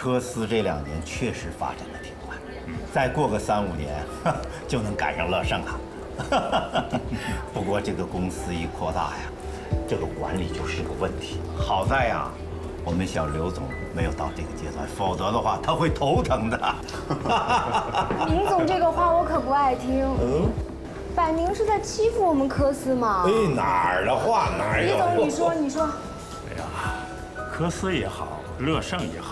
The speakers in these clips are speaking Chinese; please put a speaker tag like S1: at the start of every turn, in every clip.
S1: 科斯这两年确实发展的挺快，再过个三五年 就能赶上乐盛了。不过这个公司一扩大呀，这个管理就是个问题。好在呀，我们小刘总没有到这个阶段，否则的话他会头疼的。
S2: 林总这个话我可不爱听。嗯，摆明是在欺负我们科斯嘛。
S3: 哎，哪儿的话哪儿有？
S2: 李总，你说，你说，
S4: 哎呀，科斯也好，乐盛也好，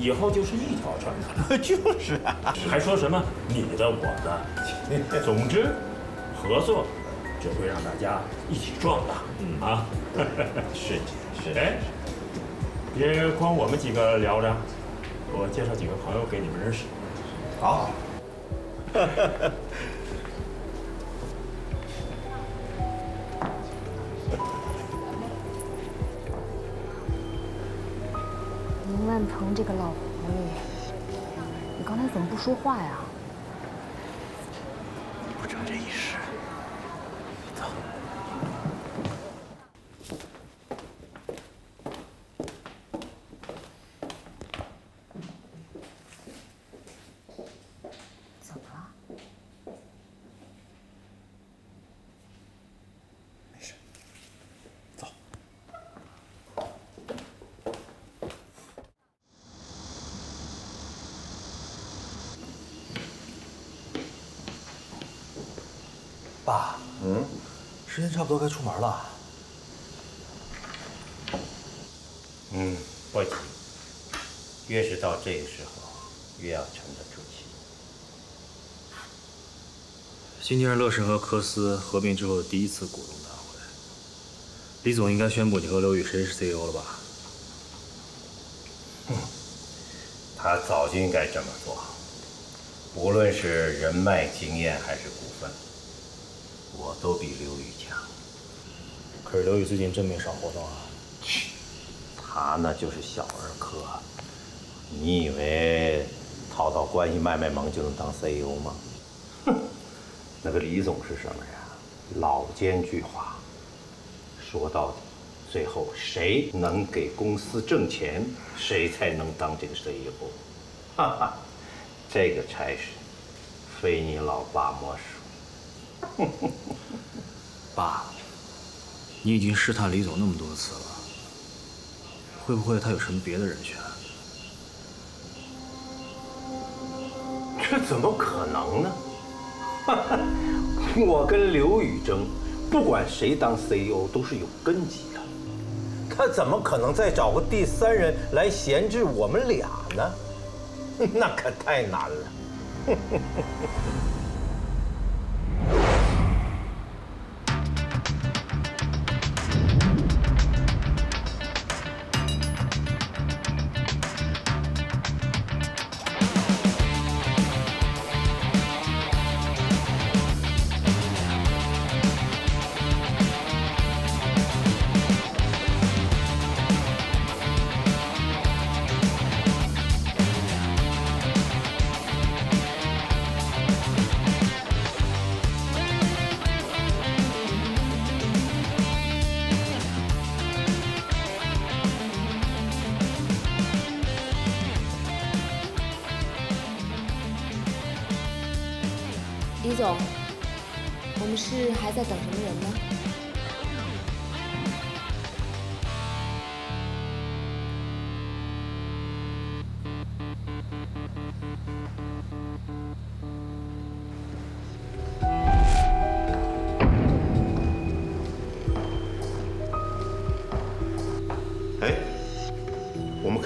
S4: 以后就是一条船了。
S1: 就是啊，
S4: 还说什么你的我的，总之，合作只会让大家一起壮大。嗯啊，
S1: 是是。
S4: 哎，别光我们几个聊着，我介绍几个朋友给你们认识。
S1: 好。
S2: 万鹏这个老狐狸，你刚才怎么不说话呀？
S1: 不争这一时。
S5: 爸，嗯，时间差不多该出门了。
S1: 嗯，不急。越是到这个时候，越要沉得住气。
S6: 今天是乐视和科斯合并之后的第一次股东大会，李总应该宣布你和刘宇谁是 CEO 了吧？
S1: 他早就应该这么做。无论是人脉、经验还是股份，我都比刘宇强。
S6: 可是刘宇最近真没少活动啊。
S1: 他那就是小儿科。你以为套套关系、卖卖萌就能当 CEO 吗？哼，那个李总是什么呀？老奸巨猾。说到底，最后谁能给公司挣钱，谁才能当这个 CEO。哈哈，这个差事非你老爸莫属。
S6: 爸，你已经试探李总那么多次了，会不会他有什么别的人选？
S1: 这怎么可能呢？我跟刘宇争，不管谁当 CEO 都是有根基的。他怎么可能再找个第三人来闲置我们俩呢？那可太难了。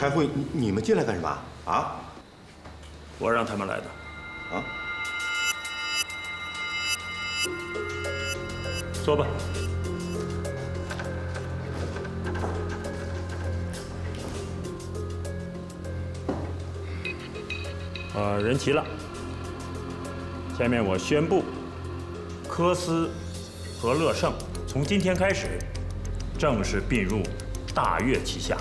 S3: 开会，你你们进来干什么啊？
S4: 我让他们来的。
S3: 啊？
S4: 坐吧。呃，人齐了。下面我宣布，科斯和乐盛从今天开始正式并入大悦旗下，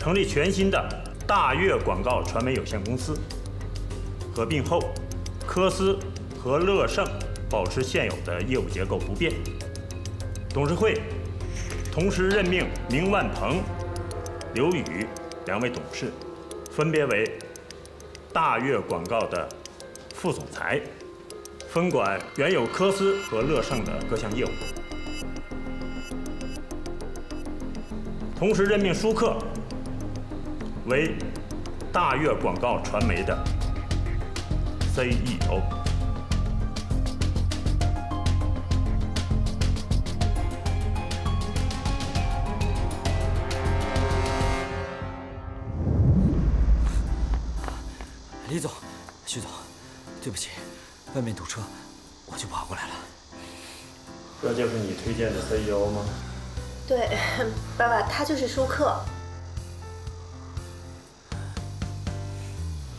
S4: 成立全新的大悦广告传媒有限公司。合并后，科斯和乐盛保持现有的业务结构不变。董事会同时任命明万鹏、刘宇两位董事，分别为大悦广告的副总裁，分管原有科斯和乐盛的各项业务。同时任命舒克为大悦广告传媒的 CEO。
S7: 李总，徐总，对不起，外面堵车，我就跑过来了。
S4: 这就是你推荐的 CEO 吗？
S8: 对，爸爸，他就是舒克。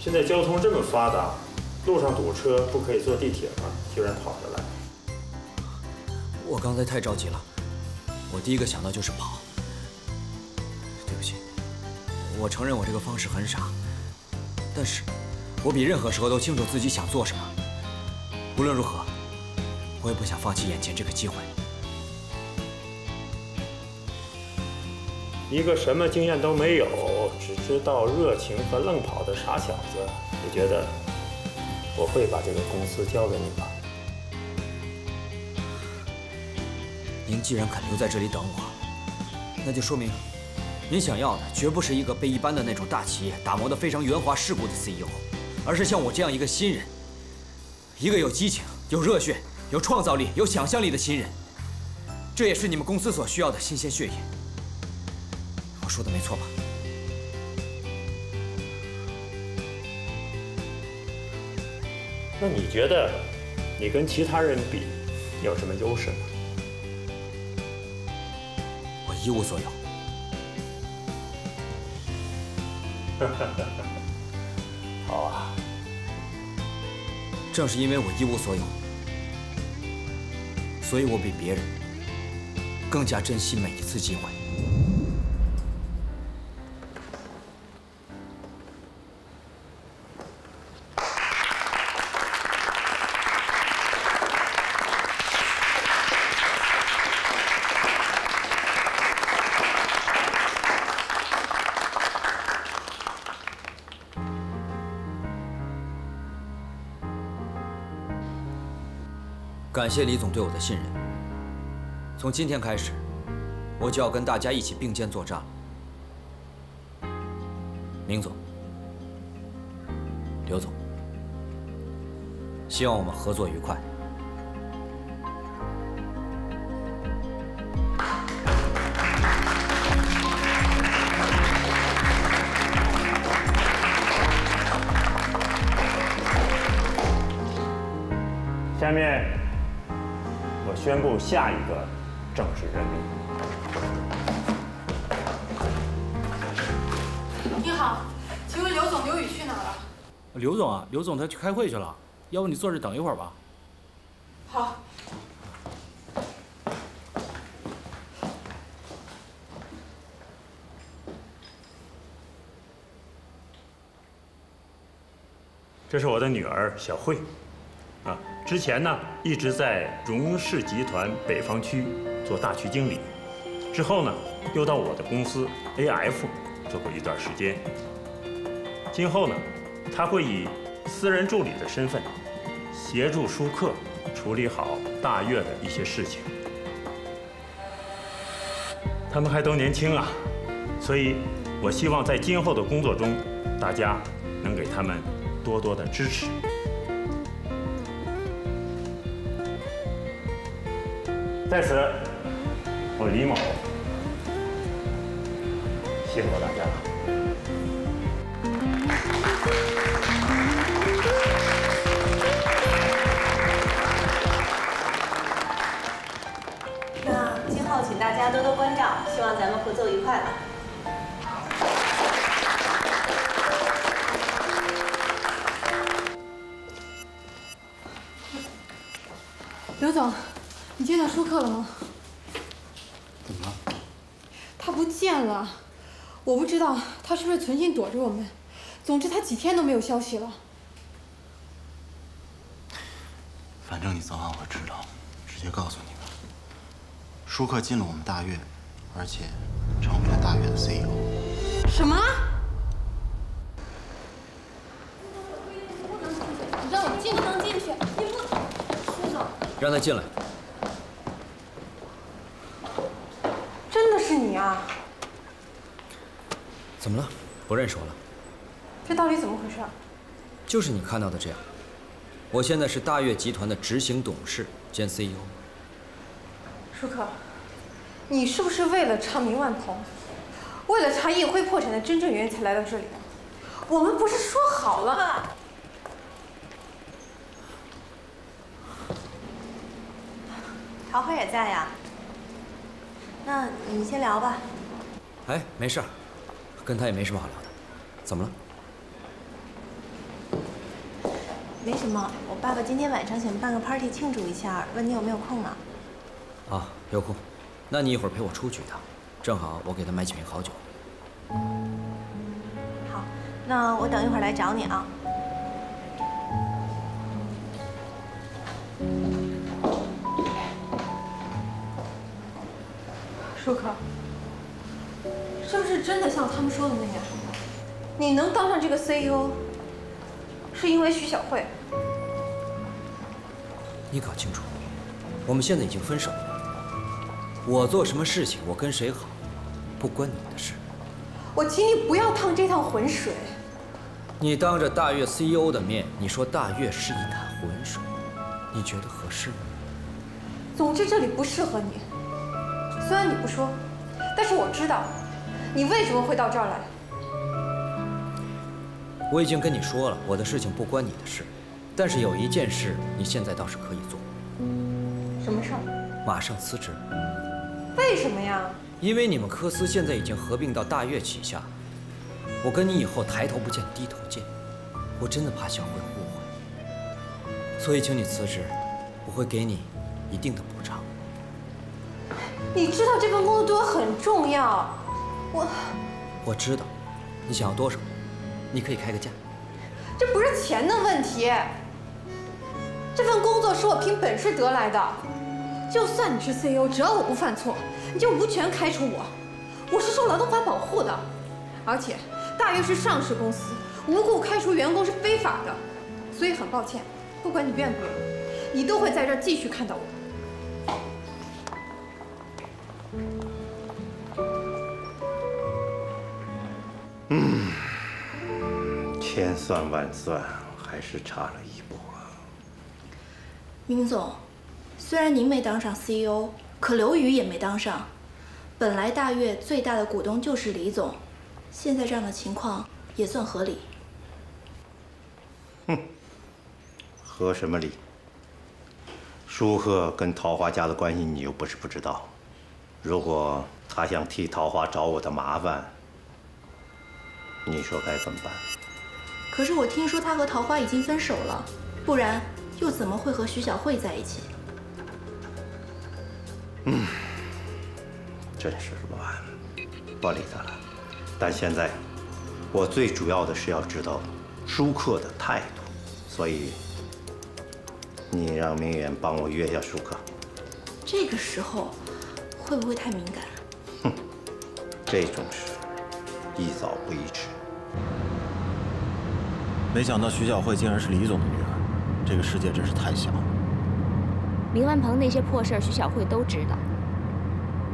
S4: 现在交通这么发达，路上堵车不可以坐地铁吗？居然跑着来。
S7: 我刚才太着急了，我第一个想到就是跑。对不起，我承认我这个方式很傻，但是我比任何时候都清楚自己想做什么。无论如何，我也不想放弃眼前这个机会。
S4: 一个什么经验都没有，只知道热情和愣跑的傻小子，你觉得我会把这个公司交给你吗？
S7: 您既然肯留在这里等我，那就说明您想要的绝不是一个被一般的那种大企业打磨得非常圆滑世故的 CEO，而是像我这样一个新人，一个有激情、有热血、有创造力、有想象力的新人。这也是你们公司所需要的新鲜血液。我说的没错吧？
S4: 那你觉得你跟其他人比有什么优势吗？
S7: 我一无所有。
S4: 好啊，
S7: 正是因为我一无所有，所以我比别人更加珍惜每一次机会。谢李总对我的信任。从今天开始，我就要跟大家一起并肩作战了。明总、刘总，希望我们合作愉快。
S4: 下一个正式任命。
S9: 你好，请问刘总刘宇去哪儿了？
S6: 刘总啊，刘总他去开会去了，要不你坐这等一会儿吧？
S9: 好。
S4: 这是我的女儿小慧，啊，之前呢一直在荣氏集团北方区做大区经理，之后呢又到我的公司 AF 做过一段时间。今后呢，他会以私人助理的身份，协助舒克处理好大悦的一些事情。他们还都年轻啊，所以我希望在今后的工作中，大家能给他们多多的支持。在此，我李某
S1: 谢过大家了。
S8: 那今后请大家多多关照，希望咱们合作愉快吧。
S9: 舒克了吗？
S6: 怎么了？
S9: 他不见了，我不知道他是不是存心躲着我们。总之，他几天都没有消息了。
S10: 反正你早晚会知道，直接告诉你吧。舒克进了我们大悦，而且成为了大悦的 CEO。
S9: 什么？你让我进不能进去，你不，舒总，
S7: 让他进来。
S9: 真的是你啊？
S7: 怎么了？不认识我了？
S9: 这到底怎么回事？
S7: 就是你看到的这样。我现在是大悦集团的执行董事兼 E CEO。
S9: 舒克，你是不是为了查明万鹏，为了查叶辉破产的真正原因才来到这里的？我们不是说好了？
S8: 桃花也在呀。那你先聊吧。
S7: 哎，没事儿，跟他也没什么好聊的。怎么了？
S8: 没什么，我爸爸今天晚上想办个 party 庆祝一下，问你有没有空啊？
S7: 啊，有空。那你一会儿陪我出去一趟，正好我给他买几瓶好酒。
S8: 好，那我等一会儿来找你啊。
S9: 舒克，是不是真的像他们说的那样？你能当上这个 CEO，是因为徐小慧？
S7: 你搞清楚，我们现在已经分手了。我做什么事情，我跟谁好，不关你的事。
S9: 我请你不要趟这趟浑水。
S7: 你当着大悦 CEO 的面，你说大悦是一滩浑水，你觉得合适吗？
S9: 总之这里不适合你。虽然你不说，但是我知道，你为什么会到这儿来。
S7: 我已经跟你说了，我的事情不关你的事，但是有一件事你现在倒是可以做，
S9: 什么事儿？
S7: 马上辞职。
S9: 为什么呀？
S7: 因为你们科斯现在已经合并到大悦旗下，我跟你以后抬头不见低头见，我真的怕小慧误会，所以请你辞职，我会给你一定的补偿。
S9: 你知道这份工作对我很重要，我
S7: 我知道，你想要多少，你可以开个价。
S9: 这不是钱的问题，这份工作是我凭本事得来的。就算你是 CEO，只要我不犯错，你就无权开除我。我是受劳动法保护的，而且大约是上市公司，无故开除员工是非法的。所以很抱歉，不管你愿不愿意，你都会在这儿继续看到我。
S1: 嗯，千算万算，还是差了一步啊。
S11: 明总，虽然您没当上 CEO，可刘宇也没当上。本来大悦最大的股东就是李总，现在这样的情况也算合理。
S1: 哼，合什么理？舒克跟桃花家的关系你又不是不知道。如果他想替桃花找我的麻烦，你说该怎么办？
S11: 可是我听说他和桃花已经分手了，不然又怎么会和徐小慧在一起？
S1: 嗯，真是乱，不理他了。但现在，我最主要的是要知道舒克的态度，所以你让明远帮我约一下舒克。
S11: 这个时候会不会太敏感？
S1: 哼，这种事宜早不宜迟。
S10: 没想到徐小慧竟然是李总的女儿，这个世界真是太小了。
S12: 明万鹏那些破事儿，徐小慧都知道。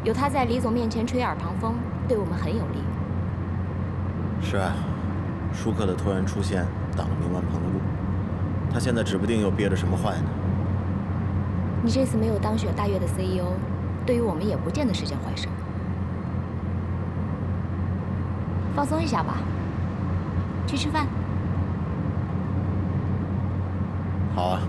S12: 有他在李总面前吹耳旁风，对我们很有利。
S10: 是啊，舒克的突然出现挡了明万鹏的路，他现在指不定又憋着什么坏呢。
S12: 你这次没有当选大悦的 CEO，对于我们也不见得是件坏事。放松一下吧。去吃饭。
S10: 好啊。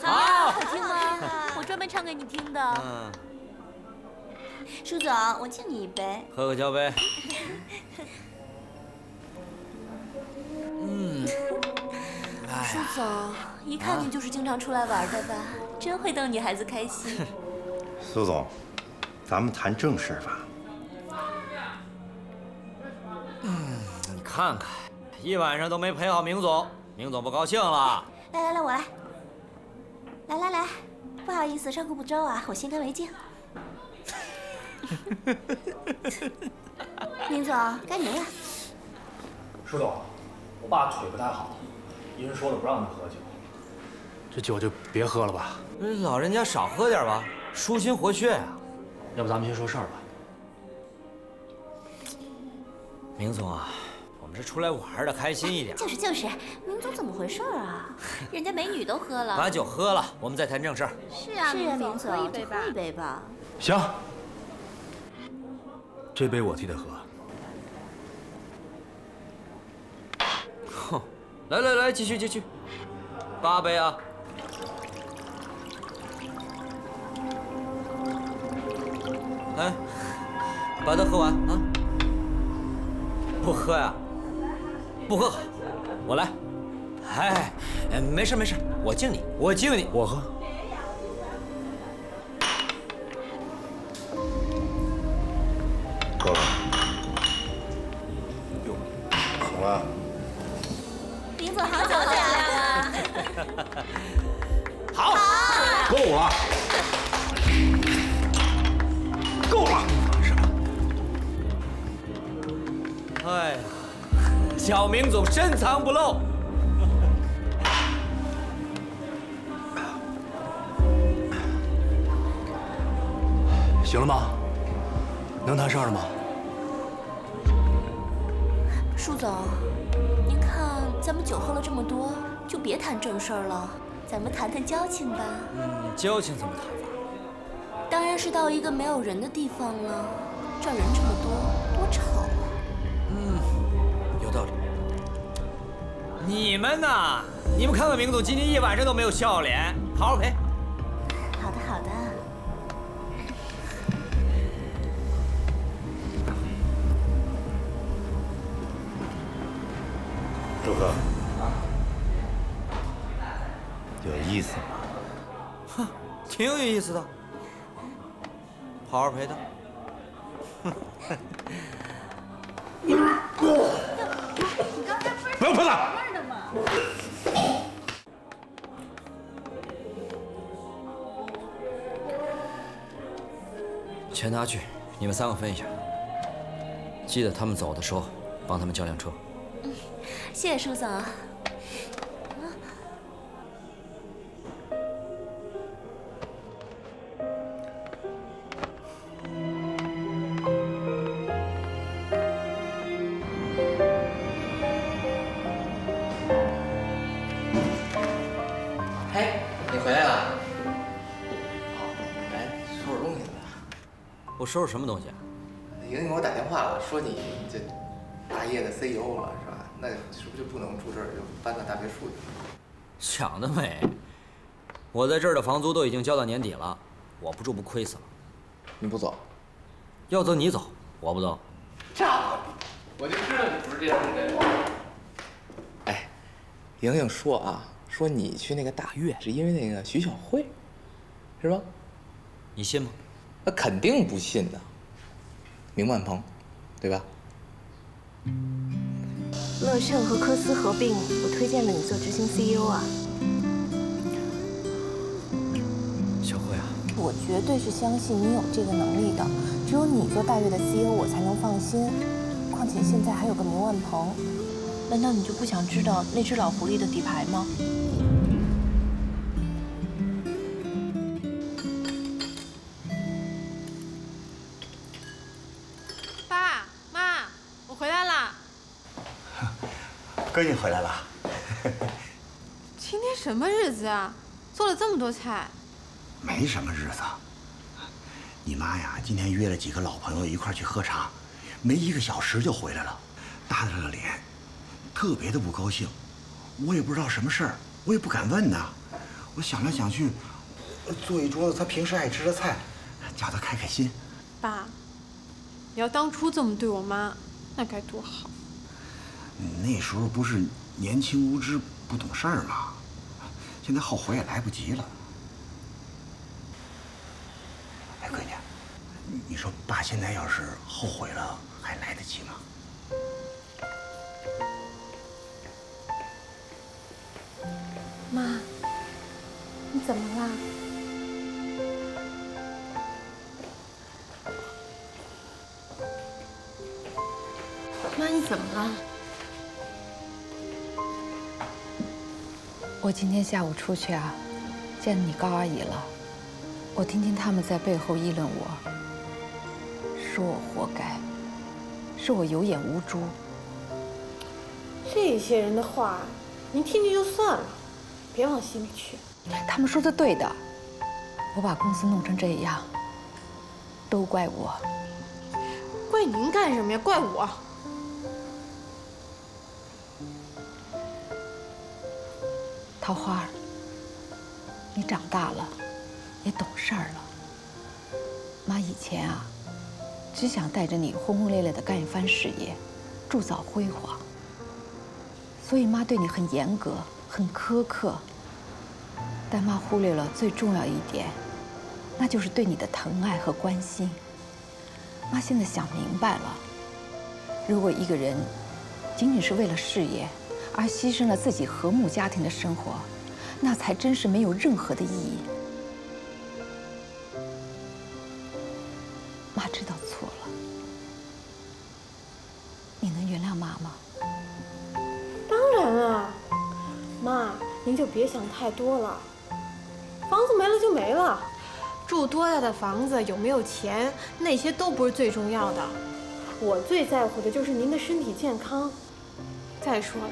S13: 好，好听吗？我专门唱给你听的。
S7: 嗯，
S13: 舒总，我敬你一杯。
S7: 喝个交杯。
S13: 看你就是经常出来玩的吧？真会逗女孩子开心。
S3: 苏总，咱们谈正事吧。
S7: 嗯你看看，一晚上都没陪好明总，明总不高兴了。
S13: 来来来，我来。来来来，不好意思，照顾不周啊，我先干为敬。明总，该您了。
S6: 舒总，我爸腿不太好，医生说了不让他喝酒，这酒就别喝了吧。
S7: 老人家少喝点吧，舒心活血啊、
S6: 要不咱们先说事儿吧。
S7: 明总啊，我们是出来玩的，开心一点。
S13: 就是就是，明总怎么回事啊？人家美女都喝了。
S7: 把酒喝了，我们再谈正事儿。
S13: 是啊，是啊，明总，
S11: 喝一杯吧
S13: 喝一杯吧。
S6: 行，这杯我替他喝。
S7: 哼，来来来，继续继续，八杯啊！哎，把它喝完啊！不喝呀？不喝，我来。哎没事没事，我敬你，我敬你。
S6: 我喝。
S7: 小明总深藏不露。
S6: 行了吗？能谈事儿了吗？
S13: 舒总，您看咱们酒喝了这么多，就别谈正事儿了，咱们谈谈交情吧。
S7: 嗯，交情怎么谈法？
S13: 当然是到一个没有人的地方了，
S7: 们呐，你们看看明总今天一晚上都没有笑脸，好好陪。
S13: 好的好的。
S3: 周哥，有意思吗？
S7: 哼，挺有意思的，好好陪他。钱拿去，你们三个分一下。记得他们走的时候，帮他们叫辆车。
S13: 谢谢舒总。
S14: 收拾
S7: 什么东西啊？
S14: 莹莹给我打电话了，说你这大业的 CEO 了，是吧？那是不是就不能住这儿，就搬到大别墅去？
S7: 想得美！我在这儿的房租都已经交到年底了，我不住不亏死了。
S14: 你不走？
S7: 要走你走，我不走。
S14: 炸！我就知道你不是这样的人。哎，莹莹说啊，说你去那个大悦是因为那个徐小慧，是吧？
S7: 你信吗？
S14: 那肯定不信的。明万鹏，对吧？
S8: 乐盛和科斯合并，我推荐了你做执行 CEO 啊。
S7: 小慧啊，
S8: 我绝对是相信你有这个能力的，只有你做大悦的 CEO，我才能放心。况且现在还有个明万鹏，难道你就不想知道那只老狐狸的底牌吗？
S15: 哥，你回来了。
S9: 今天什么日子啊？做了这么多菜。
S15: 没什么日子。你妈呀，今天约了几个老朋友一块去喝茶，没一个小时就回来了，耷拉着脸，特别的不高兴。我也不知道什么事儿，我也不敢问呐。我想来想去，做一桌子她平时爱吃的菜，叫她开开心。
S9: 爸，你要当初这么对我妈，那该多好。
S15: 那时候不是年轻无知不懂事儿吗？现在后悔也来不及了。哎，闺女，你说爸现在要是后悔了，还来得及吗？
S9: 妈，你怎么了？妈，你怎么了？
S16: 我今天下午出去啊，见你高阿姨了。我听听他们在背后议论我，说我活该，说我有眼无珠。
S9: 这些人的话，您听听就算了，别往心里去。
S16: 他们说的对的，我把公司弄成这样，都怪我。
S9: 怪您干什么呀？怪我。
S16: 桃花，你长大了，也懂事儿了。妈以前啊，只想带着你轰轰烈烈的干一番事业，铸造辉煌。所以妈对你很严格，很苛刻。但妈忽略了最重要一点，那就是对你的疼爱和关心。妈现在想明白了，如果一个人仅仅是为了事业，而牺牲了自己和睦家庭的生活，那才真是没有任何的意义。妈知道错了，你能原谅妈吗？
S9: 当然啊，妈，您就别想太多了。房子没了就没了，住多大的房子，有没有钱，那些都不是最重要的。我最在乎的就是您的身体健康。再说了，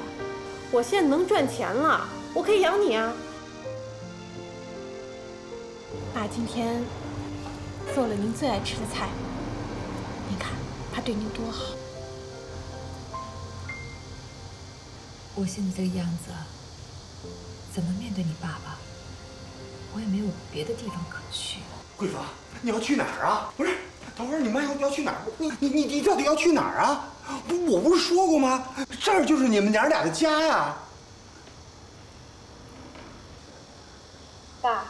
S9: 我现在能赚钱了，我可以养你啊。爸今天做了您最爱吃的菜，您看他对您多好。
S16: 我现在这个样子，怎么面对你爸爸？我也没有别的地方可去。
S15: 桂芳，你要去哪儿啊？不是，等会儿，你妈要要去哪儿？你你你你到底要去哪儿啊？不，我不是说过吗？这儿就是你们娘俩的家呀。
S9: 爸，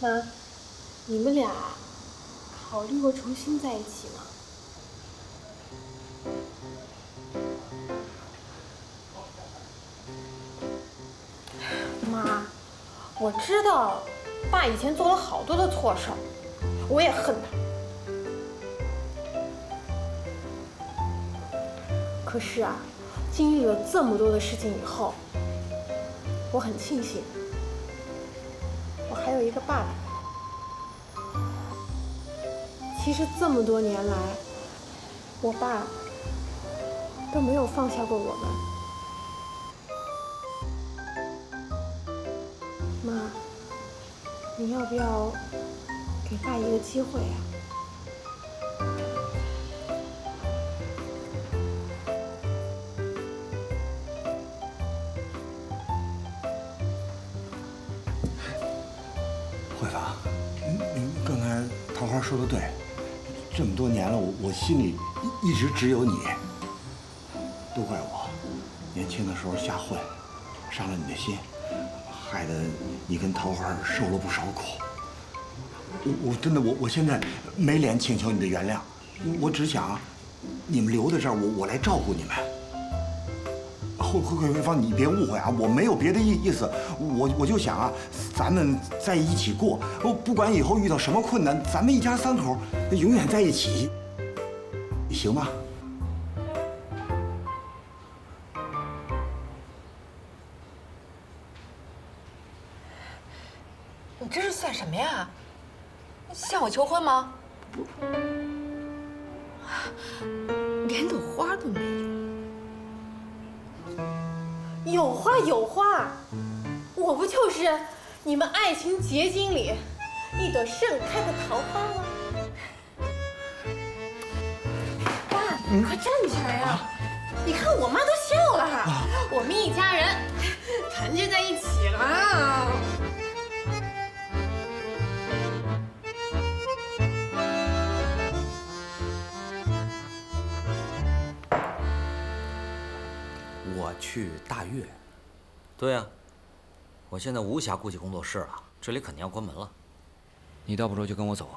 S9: 妈，你们俩考虑过重新在一起吗？妈，我知道爸以前做了好多的错事儿，我也恨他。可是啊，经历了这么多的事情以后，我很庆幸，我还有一个爸爸。其实这么多年来，我爸都没有放下过我们。妈，你要不要给爸一个机会啊？
S15: 说的对，这么多年了，我我心里一一直只有你，都怪我，年轻的时候瞎混，伤了你的心，害得你跟桃花受了不少苦。我我真的我我现在没脸请求你的原谅，我只想你们留在这儿，我我来照顾你们。慧慧慧芳，你别误会啊，我没有别的意意思，我我就想啊，咱们在一起过，不不管以后遇到什么困难，咱们一家三口永远在一起，行吗？
S16: 你这是算什么呀？向我求婚吗？连朵花都没有。
S9: 有话有话，我不就是你们爱情结晶里一朵盛开的桃花吗？爸，你快站起来呀！你看我妈都笑了，我们一家人团聚在一起了。
S7: 去大悦。对呀、我现在无暇顾及工作室了，这里肯定要关门了。你倒不如就跟我走。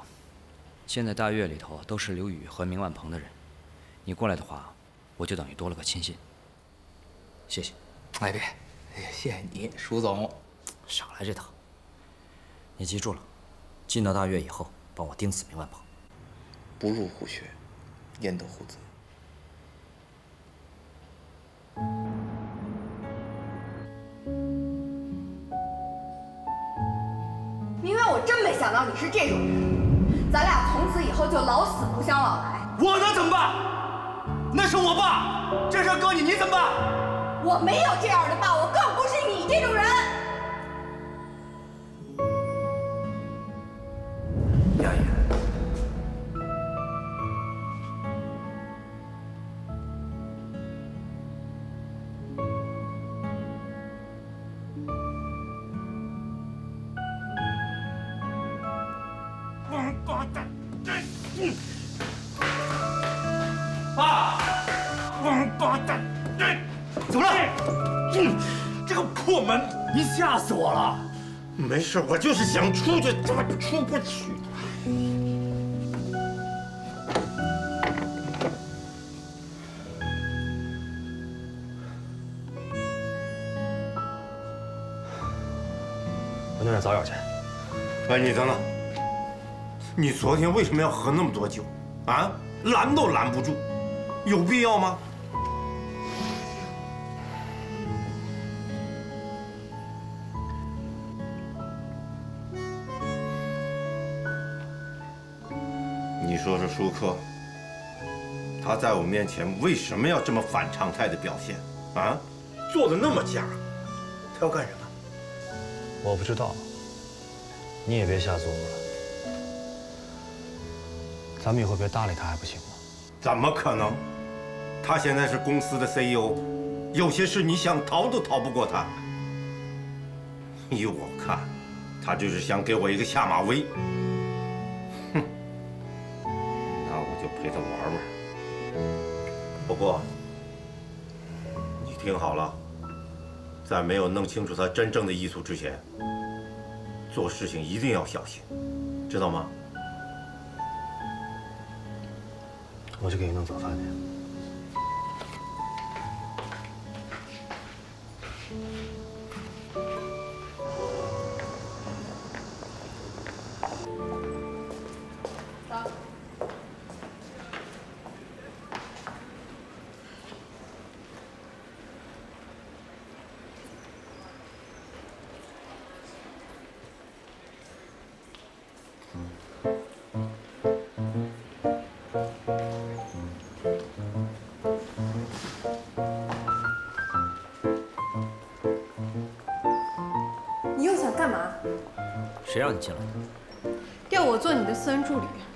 S7: 现在大悦里头都是刘宇和明万鹏的人，你过来的话，我就等于多了个亲信。谢谢。
S14: 哎别，哎呀，谢谢你，舒总。
S7: 少来这套。你记住了，进到大悦以后，帮我盯死明万鹏。
S14: 不入虎穴，焉得虎子？
S2: 明远，我真没想到你是这种人，咱俩从此以后就老死不相往来。
S15: 我能怎么办？那是我爸，这事搁你，你怎么办？
S2: 我没有这样的爸，我更不是你这种人。
S1: 事，我就是想出去，怎么出不去？
S6: 我弄点早点去。
S1: 哎，你等等，你昨天为什么要喝那么多酒？啊，拦都拦不住，有必要吗？舒克，他在我面前为什么要这么反常态的表现？啊，做的那么假，他要干什么？
S6: 我不知道，你也别瞎琢磨了。咱们以后别搭理他还不行吗？
S1: 怎么可能？他现在是公司的 CEO，有些事你想逃都逃不过他。依我看，他就是想给我一个下马威。在没有弄清楚他真正的意图之前，做事情一定要小心，知道吗？
S6: 我去给你弄早饭去。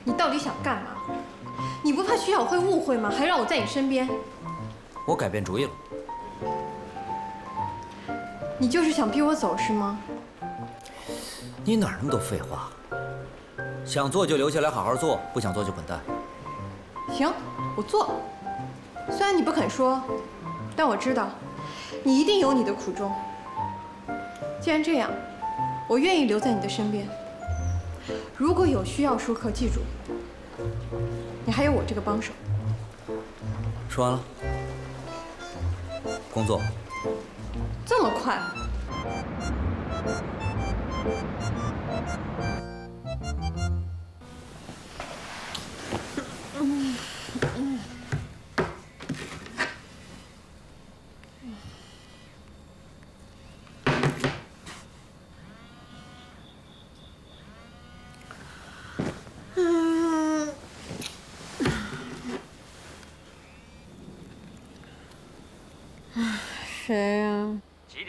S9: 你到底想干嘛？你不怕徐小慧误会吗？还让我在你身边，
S7: 我改变主意了。
S9: 你就是想逼我走是吗？
S7: 你哪那么多废话？想做就留下来好好做，不想做就滚蛋。
S9: 行，我做。虽然你不肯说，但我知道，你一定有你的苦衷。既然这样，我愿意留在你的身边。如果有需要，舒克，记住，你还有我这个帮手。
S7: 说完了，工作。
S9: 这么快？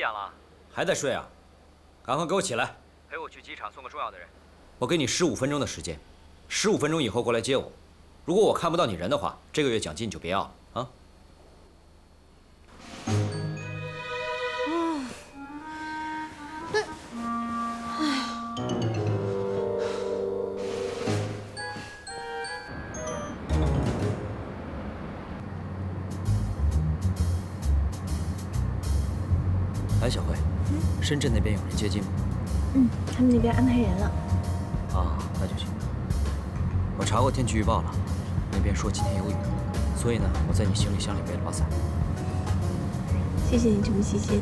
S7: 点了？还在睡啊？赶快给我起来，陪我去机场送个重要的人。我给你十五分钟的时间，十五分钟以后过来接我。如果我看不到你人的话，这个月奖金你就别要了哎，小慧，深圳那边有人接机吗？
S8: 嗯，他们那边安排人了。
S7: 啊，那就行。我查过天气预报了，那边说今天有雨，所以呢，我在你行李箱里备了把伞。
S8: 谢谢你这么细心。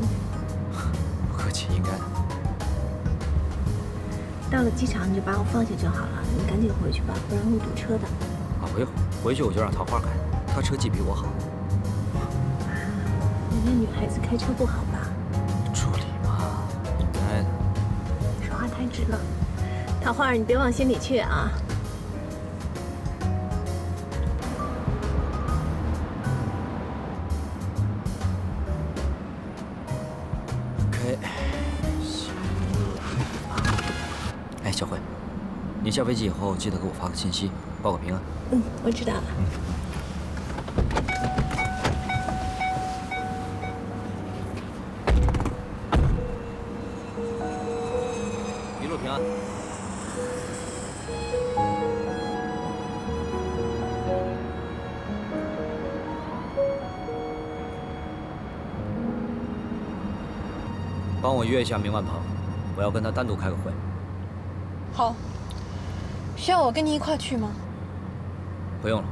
S7: 不客气，应该的。
S8: 到了机场你就把我放下就好了，你赶紧回去吧，不然会堵车的。
S7: 啊，不用，回去我就让桃花开，她车技比我好。
S8: 啊人家女孩子开车不好桃花，你别往心里去啊。
S7: 开。哎，小慧，你下飞机以后记得给我发个信息，报个平安。
S8: 嗯，我知道了。
S7: 一我约一下明万鹏，我要跟他单独开个会。
S9: 好。需要我跟你一块去吗？
S7: 不用了，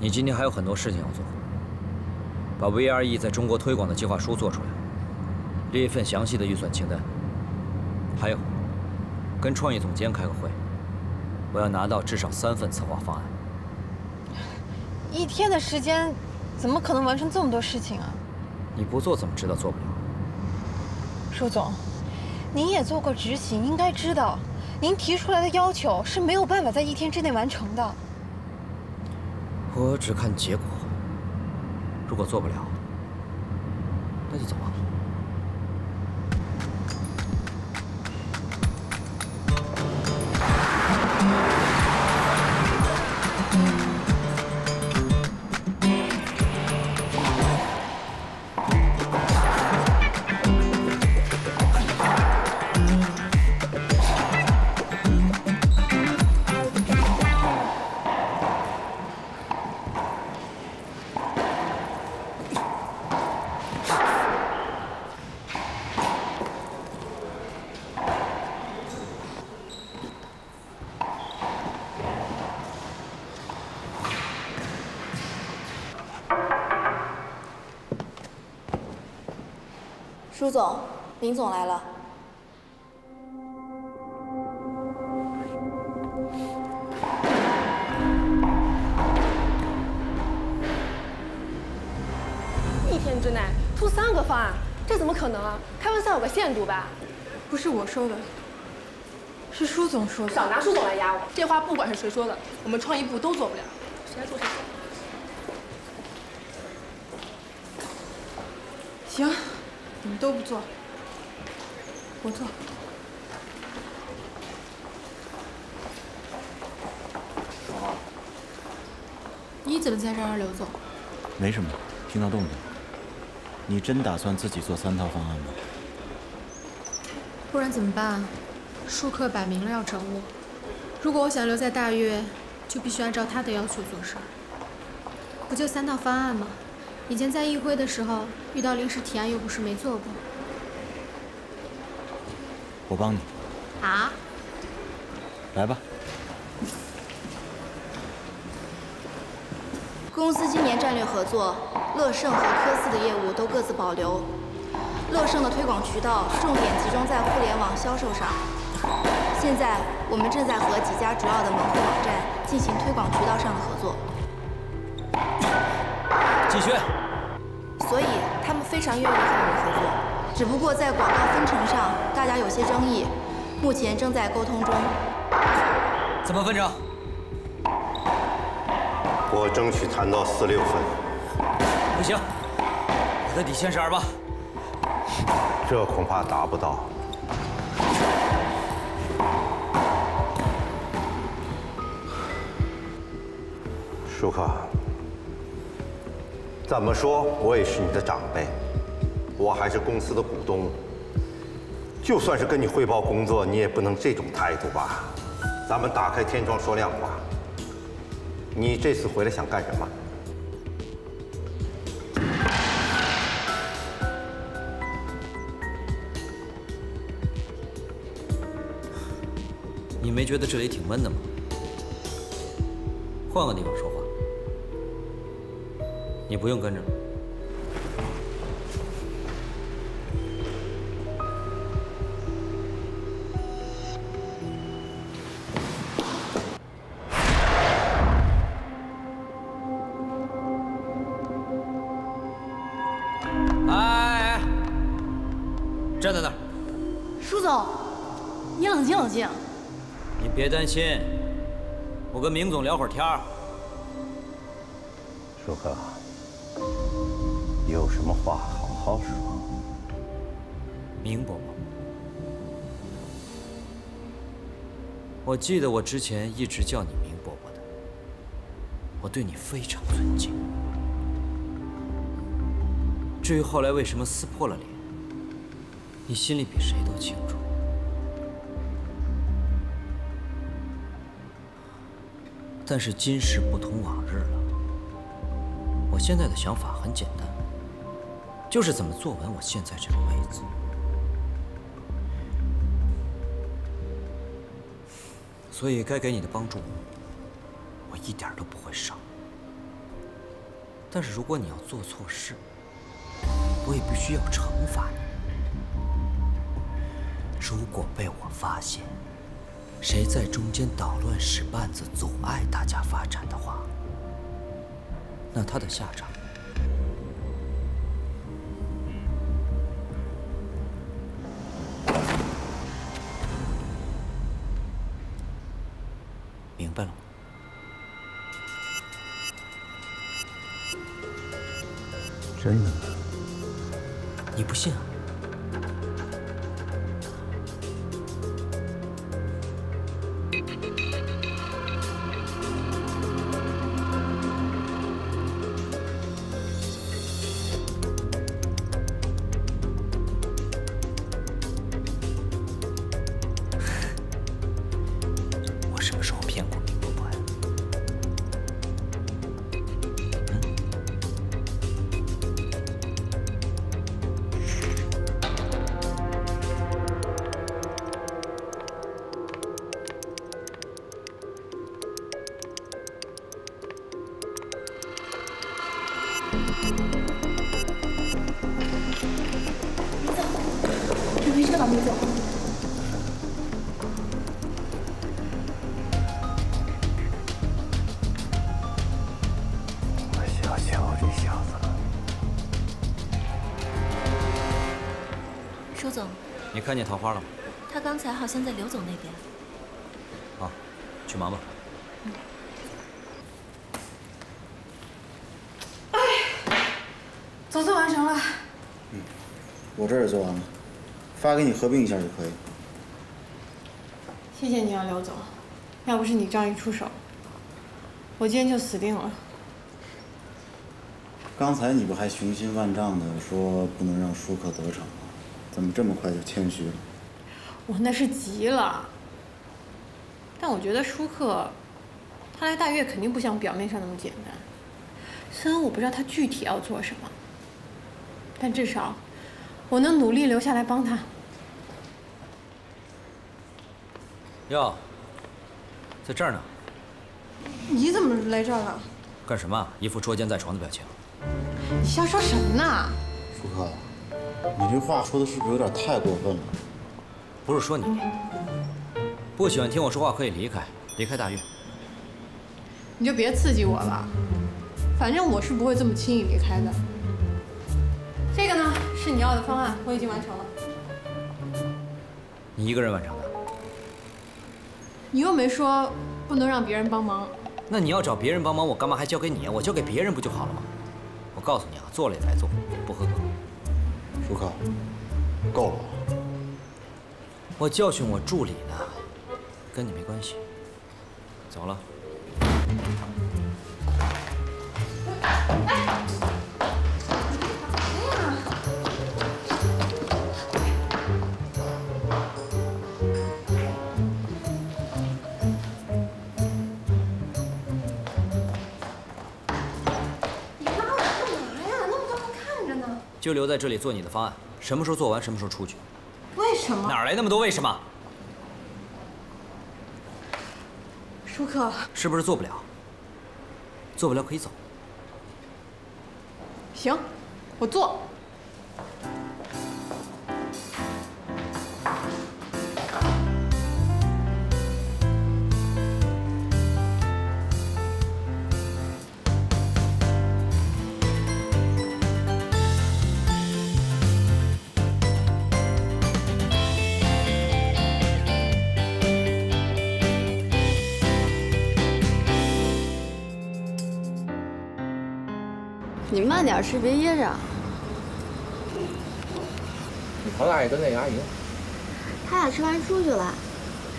S7: 你今天还有很多事情要做。把 VRE 在中国推广的计划书做出来，列一份详细的预算清单。还有，跟创意总监开个会，我要拿到至少三份策划方案。
S9: 一天的时间，怎么可能完成这么多事情啊？
S7: 你不做怎么知道做不了？
S9: 朱总，您也做过执行，应该知道，您提出来的要求是没有办法在一天之内完成的。
S7: 我只看结果，如果做不了，那就走吧。
S11: 舒总，林总来了。
S9: 一天之内出三个方案，这怎么可能啊？开玩笑有个限度吧？不是我说的，是舒总说的。少拿舒总来压我，这话不管是谁说的，我们创意部都做不了。谁来做谁说。行，你们都不做，我做。你怎么在这儿，刘总？
S10: 没什么，听到动静。你真打算自己做三套方案吗？
S17: 不然怎么办？舒克摆明了要整我。如果我想留在大悦，就必须按照他的要求做事儿。不就三套方案吗？以前在议会的时候遇到临时提案，又不是没做过。
S10: 我帮你，
S17: 啊？
S10: 来吧。
S11: 公司今年战略合作，乐盛和科斯的业务都各自保留。乐盛的推广渠道重点集中在互联网销售上。现在我们正在和几家主要的门户网站进行推广渠道上的合作。
S7: 继续。
S11: 所以他们非常愿意和我们合作，只不过在广告分成上大家有些争议，目前正在沟通中。
S7: 怎么分成？
S3: 我争取谈到四六分。
S7: 不行，我的底线是二八，
S1: 这恐怕达不到。舒克，怎么说，我也是你的长辈，我还是公司的股东。就算是跟你汇报工作，你也不能这种态度吧？咱们打开天窗说亮话。你这次回来想干什么？
S7: 你没觉得这里挺闷的吗？换个地方说。你不用跟着。哎，站在那儿！
S11: 舒总，你冷静冷静。
S7: 你别担心，我跟明总聊会儿天儿。
S1: 舒克，有什么话好好说。
S7: 明伯伯，我记得我之前一直叫你明伯伯的，我对你非常尊敬。至于后来为什么撕破了脸，你心里比谁都清楚。但是今时不同往日了，现在的想法很简单，就是怎么坐稳我现在这个位子。所以该给你的帮助，我一点都不会少。但是如果你要做错事，我也必须要惩罚你。如果被我发现，谁在中间捣乱使绊子，阻碍大家发展的话，那他的下场，看见桃花了吗？
S12: 他刚才好像在刘总那边。
S7: 好，去忙吧。
S9: 哎总算完成了。
S10: 嗯我这儿也做完了，发给你合并一下就可以。
S9: 谢谢你啊，刘总，要不是你仗义出手，我今天就死定了。
S10: 刚才你不还雄心万丈的说不能让舒克得逞吗？怎么这么快就谦虚了？
S9: 我那是急了，但我觉得舒克，他来大悦肯定不像表面上那么简单。虽然我不知道他具体要做什么，但至少我能努力留下来帮他。
S7: 哟，在这儿呢，
S9: 你怎么来这儿了？
S7: 干什么？一副捉奸在床的表情。
S9: 你瞎说什么呢？
S10: 舒克，你这话说的是不是有点太过分了？
S7: 不是说你，不喜欢听我说话可以离开，离开大运。
S9: 你就别刺激我了，反正我是不会这么轻易离开的。这个呢是你要的方案，我已经完成了。
S7: 你一个人完成的？
S9: 你又没说不能让别人帮忙。
S7: 那你要找别人帮忙，我干嘛还交给你啊？我交给别人不就好了吗？我告诉你啊，做了也白做，不合格。
S10: 舒克，够了。
S7: 我教训我助理呢，跟你没关系。走了。
S9: 你
S7: 就留在这里做你的方案，什么时候做完什么时候出去。
S9: 为什么？
S7: 哪来那么多为什么？
S9: 舒克，
S7: 是不是做不了？做不了可以走。
S9: 行，我做。
S18: 点吃，别噎着。
S14: 你陶大爷跟那个阿姨？
S18: 他俩吃完出去了，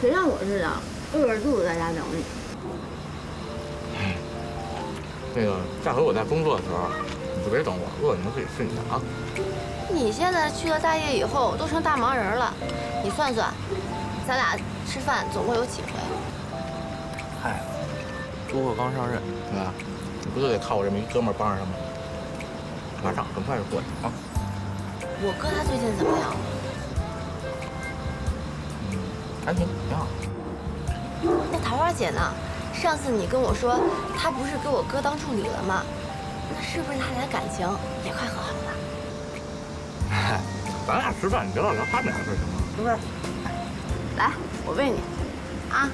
S18: 谁让我知道？饿着肚子在家等你。
S14: 那个下回我在工作的时候，你就别等我，饿你就自己吃你的啊。
S18: 你现在去了大业以后，都成大忙人了。你算算，咱俩吃饭总共有几回？
S14: 嗨，朱贺刚上任，对吧？你不就得靠我这么一哥们帮着他吗？马上很快就过去啊。
S18: 我哥他最近怎么样？
S14: 还行，挺好。
S18: 那桃花姐呢？上次你跟我说，她不是给我哥当助理了吗？那是不是他俩感情也快和好了？
S14: 嗨，咱俩吃饭，你别老聊他们俩的事行吗？
S18: 不是。来，我喂你，啊。